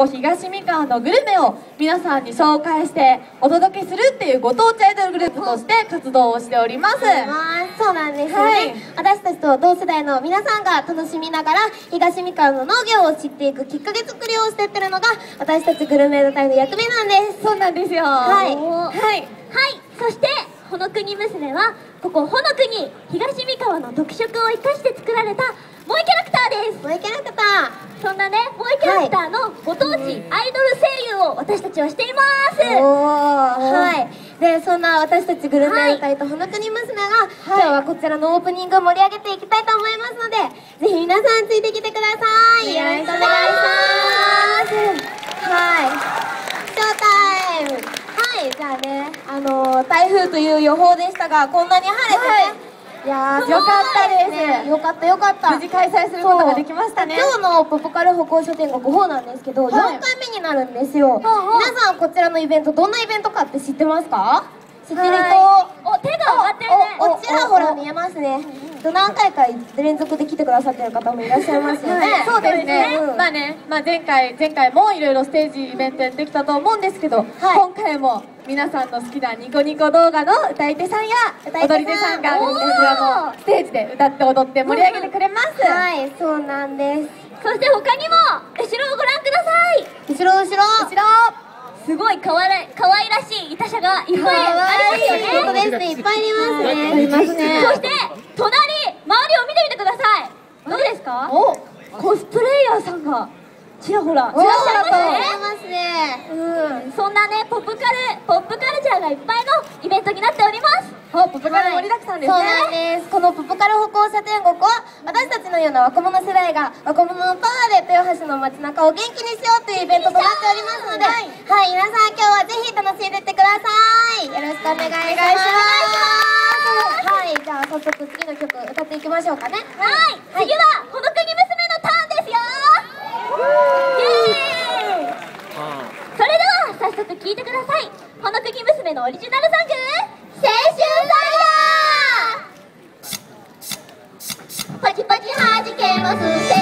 ここ東三河のグルメを皆さんに紹介してお届けするっていうご当地アイドルグループとして活動をしております。そうなんですよね、はい。私たちと同世代の皆さんが楽しみながら東三河の農業を知っていくきっかけ作りをしてってるのが私たちグルメード隊の役目なんです。そうなんですよ。はい。はい。はい。そしてほの国娘はここほの国東三河の特色を生かして作られた萌えキャラクターです。萌えキャラクタそんなね萌えキャラクターのご当地アイドル声優を私たちはしています。はい。でそんな私たちグルメード隊とほの国娘が、今日はこちらのオープニングを盛り上げていきたいと思いますのでぜひ皆さんついてきてください。よろしくお願いします。はい。ショータイムはいじゃあねあのー台風という予報でしたがこんなに晴れてね、い、やーよかったです。よかったよかった。無事開催することができましたね。今日のポポカル歩行書店が5号なんですけど、4回目になるんですよ、皆さんこちらのイベントどんなイベントかって知ってますか？お手が上がってるねおおちらほら見えますね何回か連続で来てくださってる方もいらっしゃいますよね、そうですね、うんまあね、まあ、前回前回もいろいろステージイベントやってきたと思うんですけど、今回も皆さんの好きなニコニコ動画の歌い手さんや踊り手さんがこちらのステージで歌って踊って盛り上げてくれます、はいそうなんですそして他にも後ろをご覧ください後ろ後ろこちらすごいかわい可愛らしいいた車がいっぱいありますねですねいっぱいありますねねそして隣周りを見てみてくださいどうです。かおコスプレイヤーさんが。ちらほら。いらっしゃいますねいますね。うん。そんなねポップカルポップカルチャーがいっぱいのイベントになっておりますおポップカル盛りだくさんですそうね、なんです。このポポカル歩行者天国は私たちのような若者世代が若者のパワーで豊橋の街中を元気にしようというイベントとなっておりますのではい、皆さん今日はぜひ楽しんでってください。よろしくお願いします。はいじゃあ早速次の曲歌っていきましょうかね。はい、次はほの国娘のターンですよ。イエーイ。それでは早速聴いてください。ほの国娘のオリジナルソング青春サイダー。パチパチ弾けます